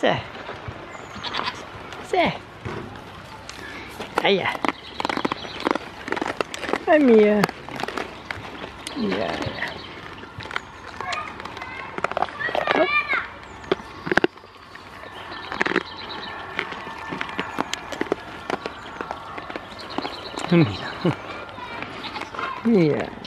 Ese. Ese. Allá. Ay, mía. Ya, ya. Mira. Ya,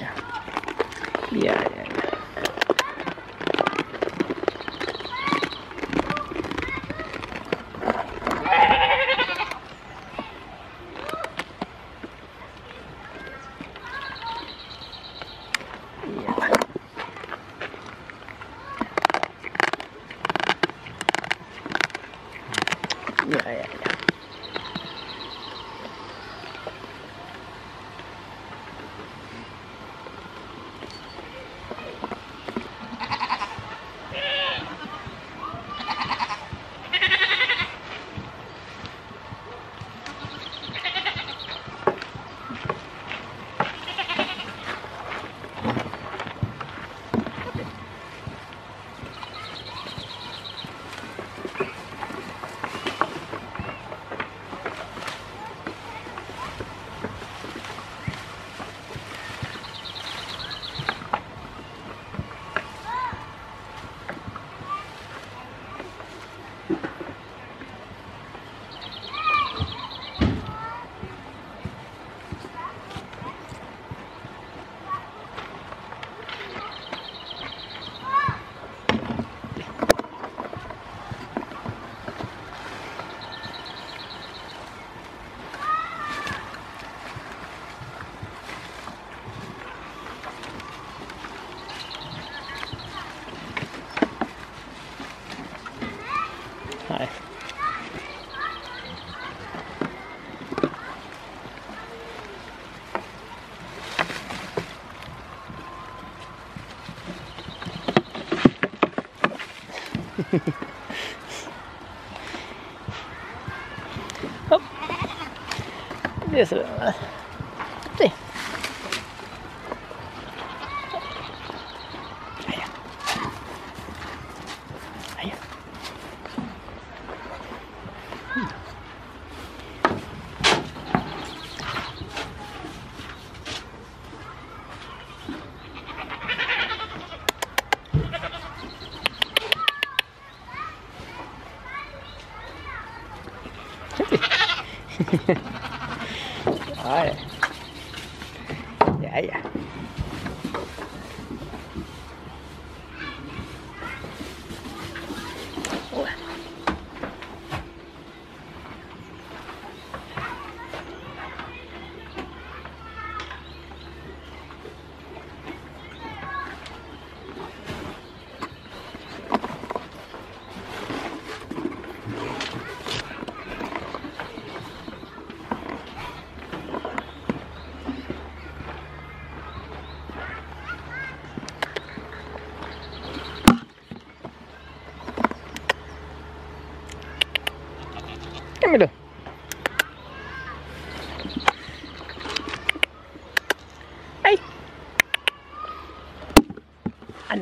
Hop. Det er bra ut.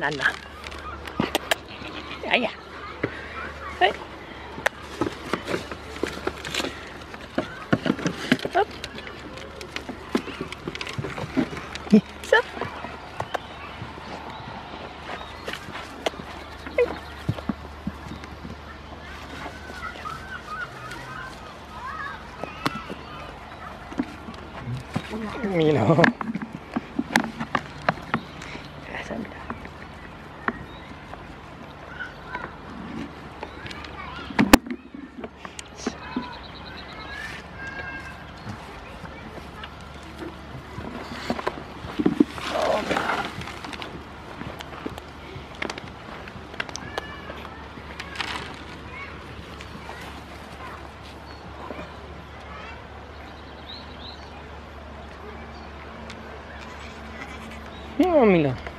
Anda, Camila?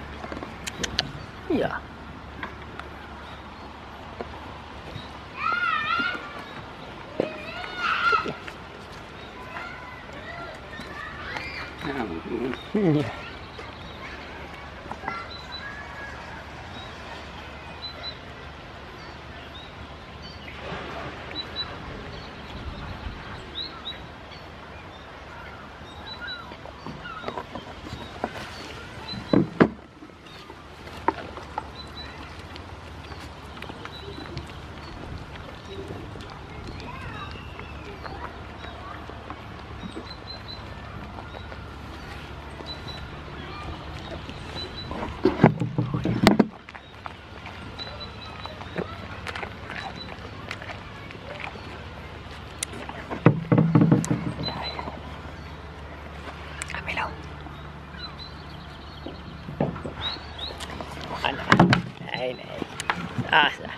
Awesome.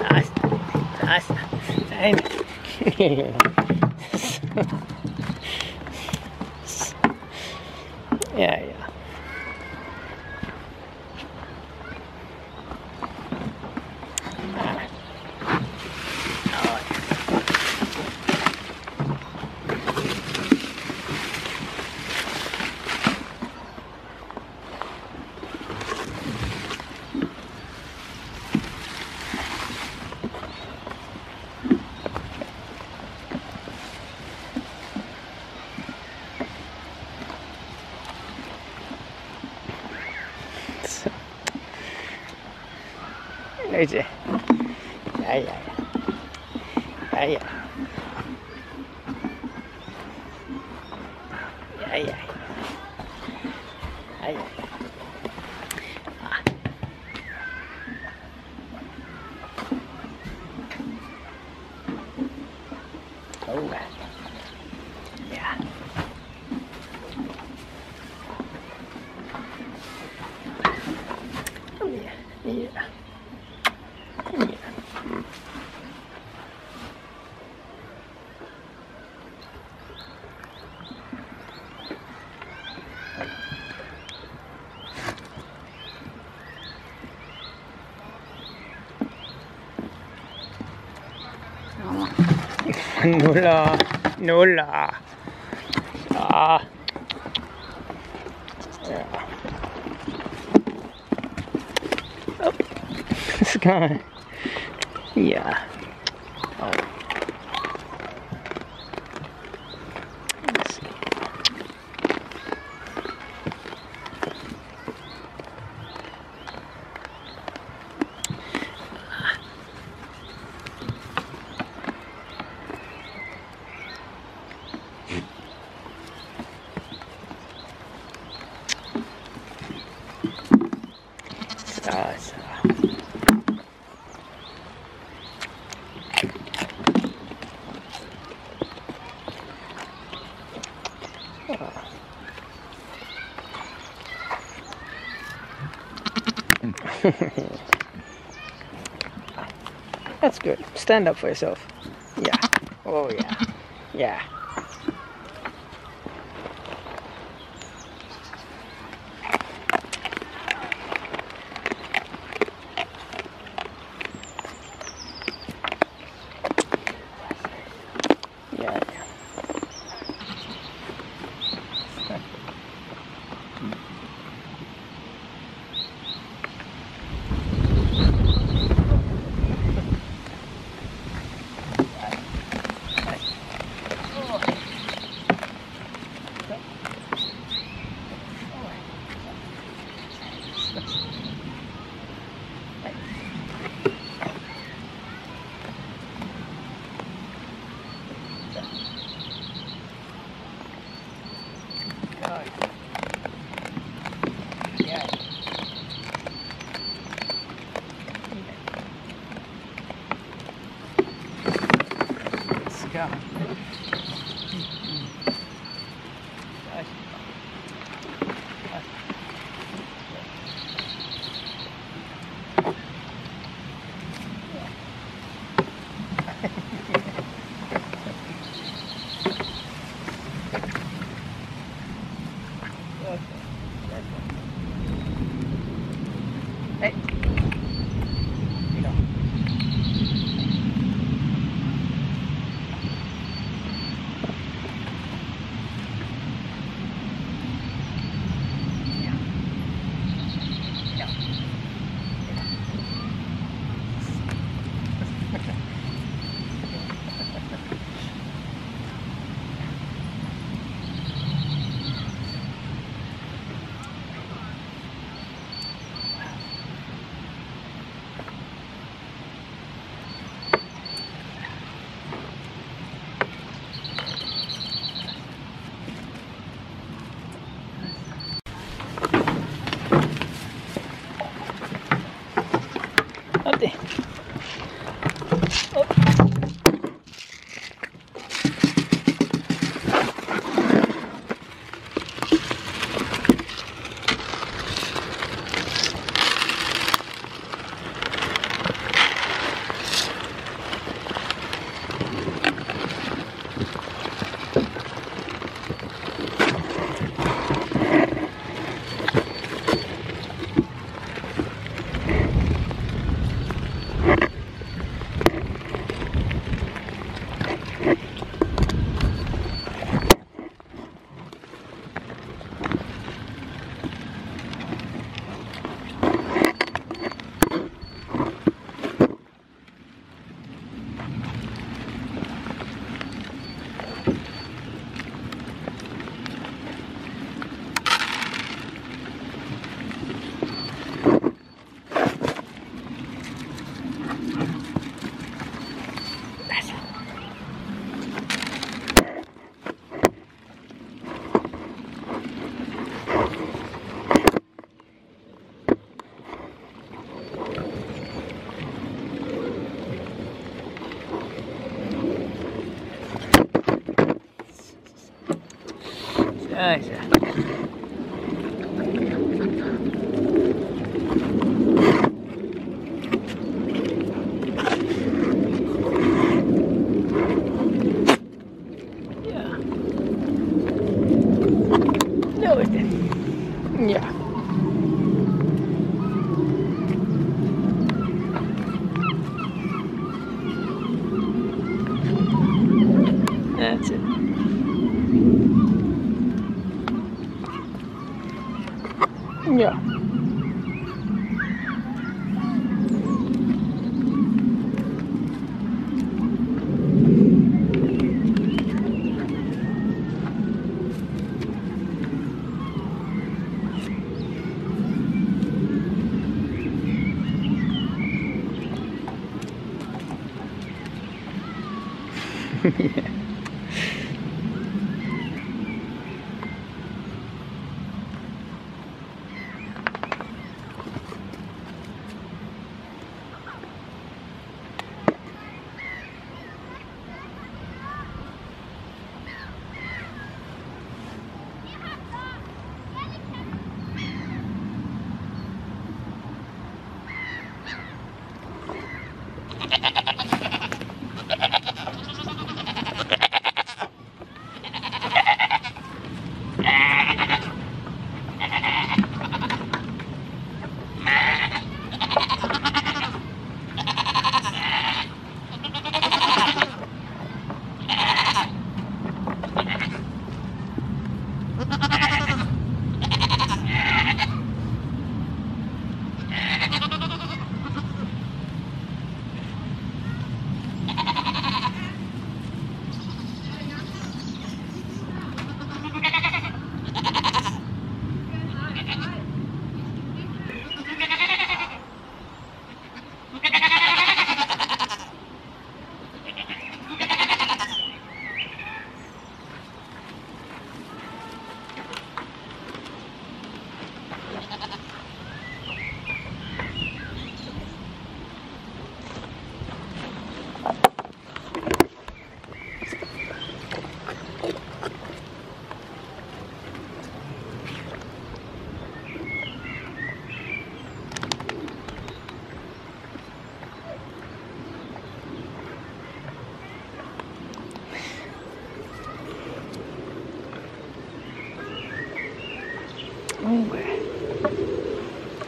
Awesome. Awesome. yeah, yeah. 不用 Nulla. Nulla. Ah. ja. Up. This guy. Yeah. That's good. Stand up for yourself. Yeah. Oh, yeah. Yeah. Altså. Ja. Nu ist det. Ja. That's it. Ja. Oh,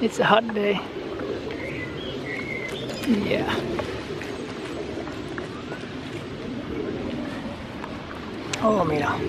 it's a hot day. Yeah. Oh, mira.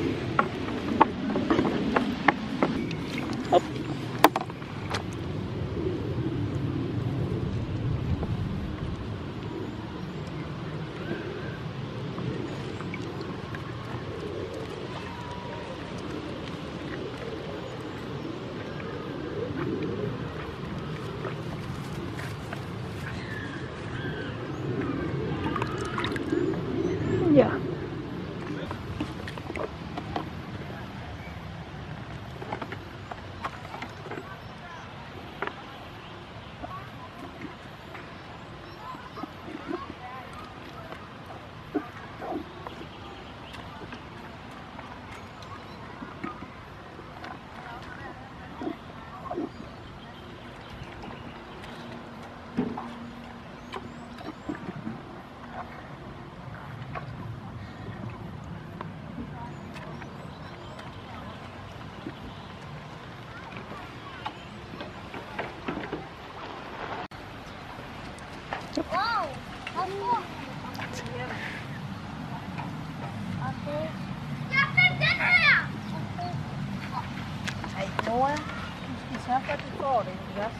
Nora, du skal sørge for, at du får det, ikke også?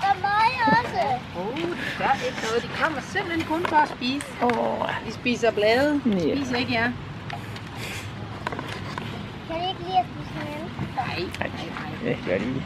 Der er mig også. Oh, de gør ikke noget. De kommer simpelthen kun for at spise. Åh, De spiser blade. De Ja. spiser ikke jer. Kan I ikke lide at spise med? Nej, nej, nej. det gør de ikke.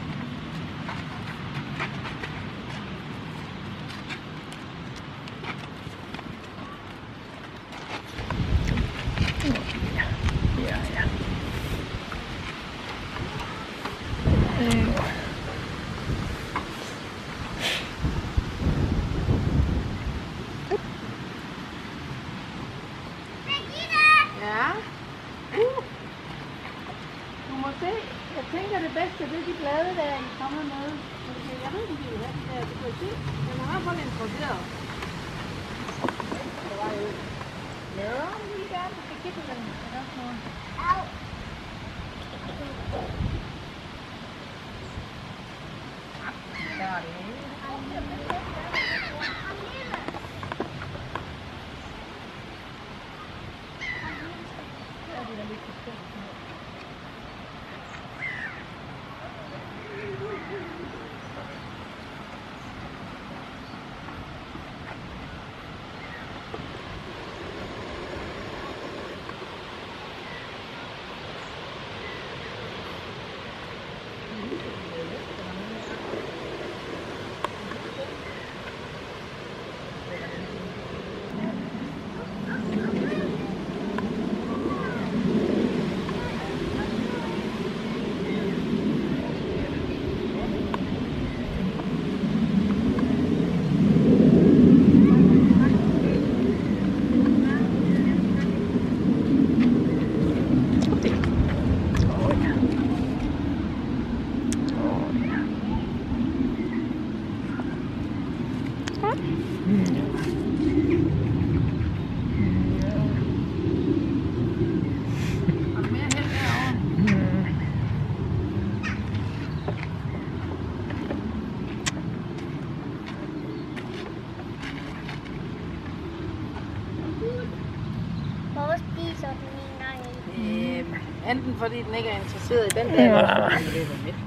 Enten fordi den ikke er interesseret i den der, eller fordi den løber. Det ikke.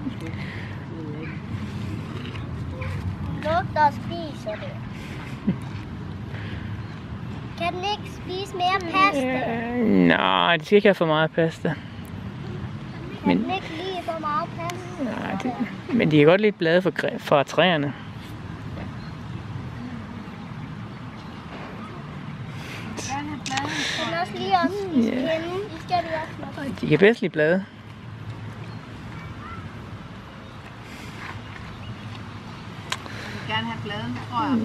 Lugter og spiser det. Kan den ikke spise mere pasta? Øh, nej, de skal ikke have for meget pasta. Kan men- den ikke lide for meget pasta? Nej, det, men de kan godt lide blade fra, græ- fra træerne. Gerne have bladen, Kan den tror også lide at spise Ja. pinde? De skal de også nok. De kan bedst lide blade. Jeg vil gerne have bladen, tror jeg.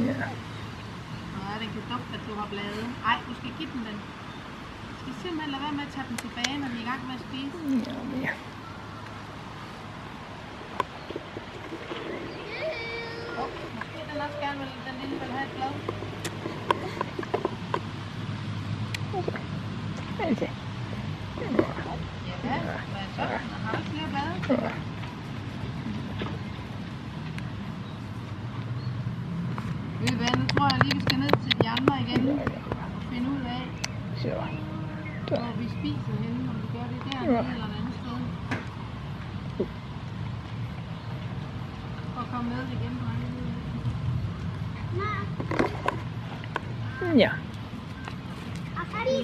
Ja, den kan dufte, at du har blade. Ej, du skal give den den. Du skal simpelthen lade være med at tage den tilbage, når vi er i gang med at spise. Ja. Oh, måske den også gerne vil, den lille vil have et blad. Altså, Ja? Hvad så? Har ikke flere blade. Ved I hvad, nu tror jeg lige, vi skal ned til de andre igen og finde ud af, så. hvor vi spiser henne, om vi gør det der eller et andet sted. For at komme med igen på Ja.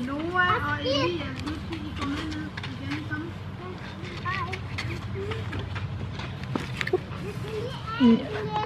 Noah og Elias, nu Yeah.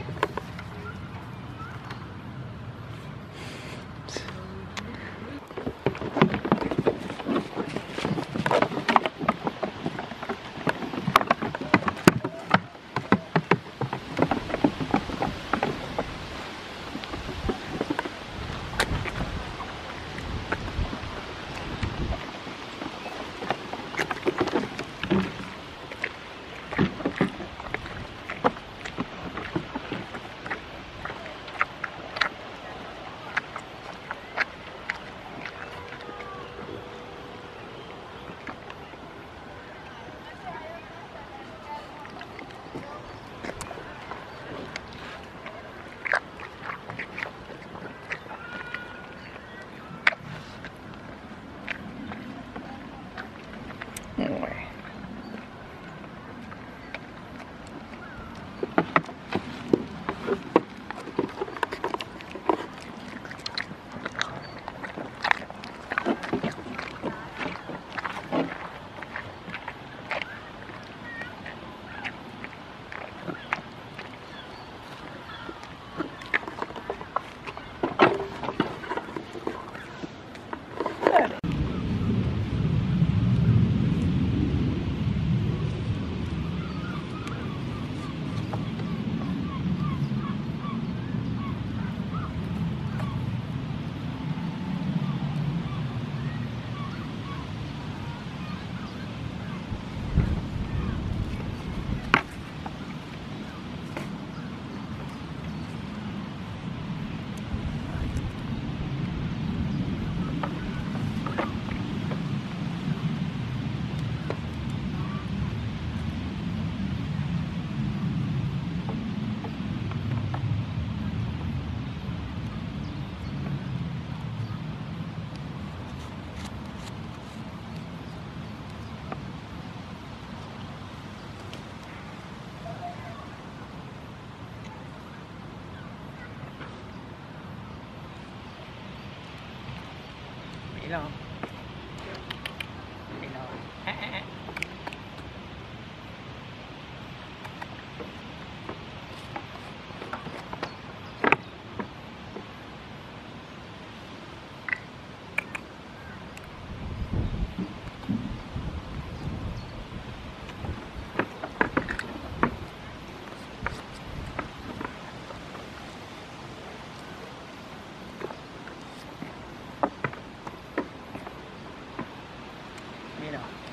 you know.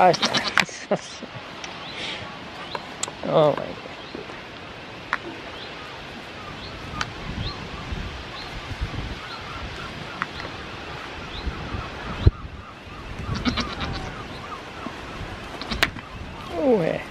Ah, oh my god. Oh, yeah.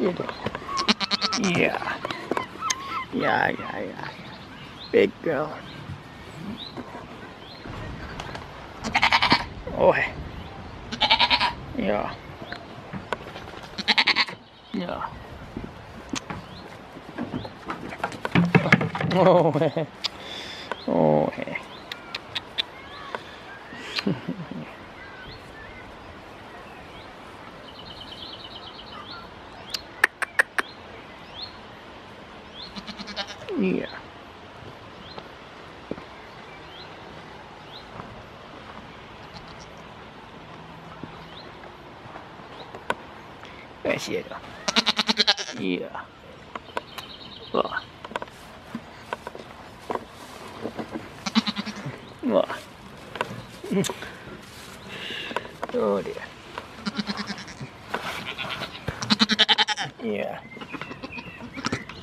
Yeah. Yeah, yeah, yeah. Big girl. Oh. Yeah. Yeah. Oh, わどれいや。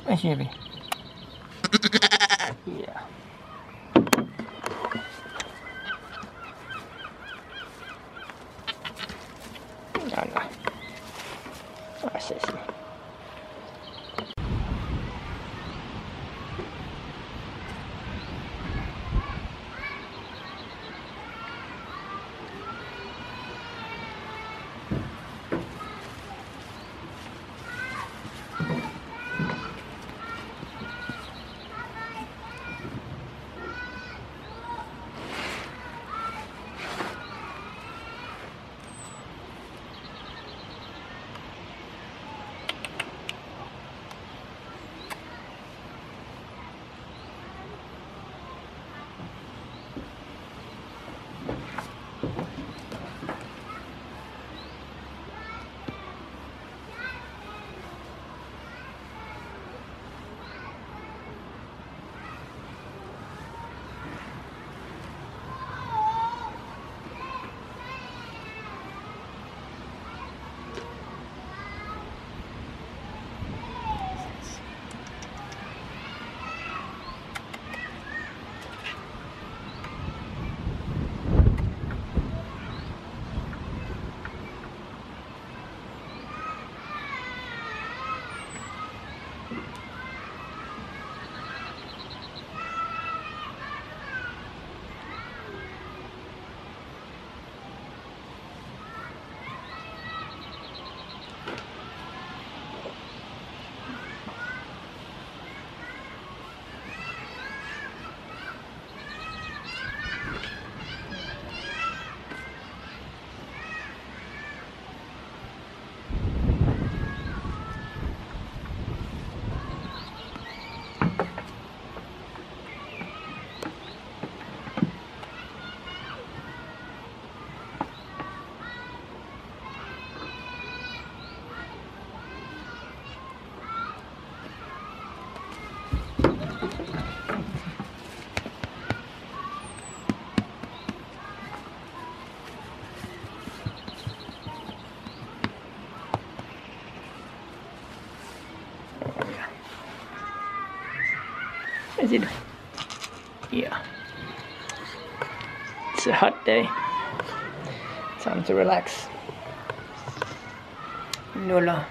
おいしいべいや。It's a hot day. Time to relax. Nuller.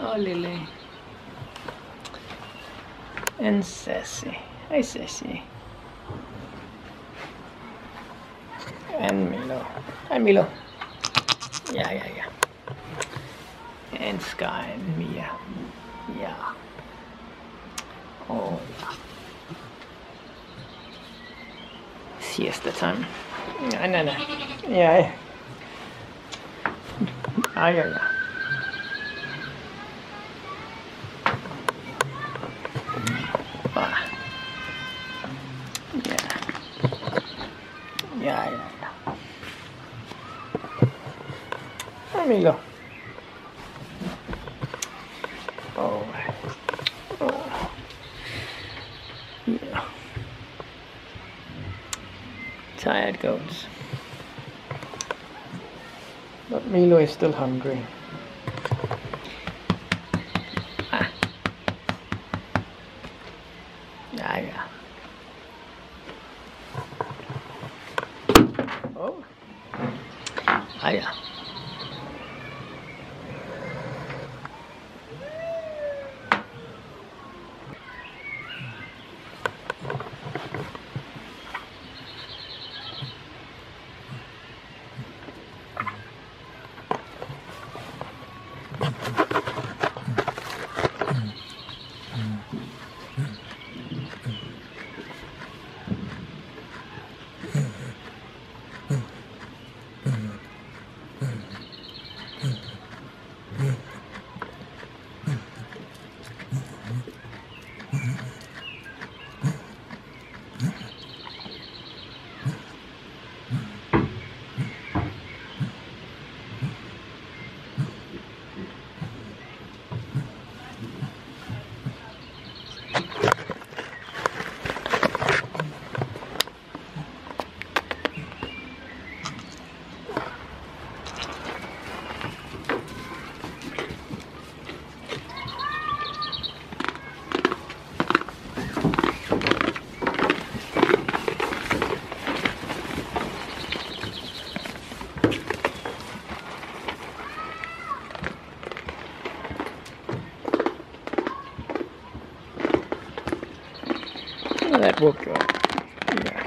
Oh, Lily. And Sassy. Hi, Sassy. And Milo. Hi, Milo. Time. No, no, no. Yeah. Ah, yeah, yeah. Ah. Yeah. Yeah, yeah, yeah. Amigo. Oh. oh. Yeah. Tired goats. But Milo is still hungry. Ah. Yeah, yeah. Oh. Ah, yeah. Yeah,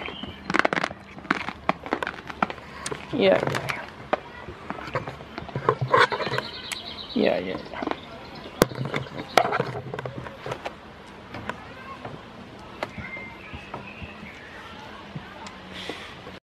yeah, yeah.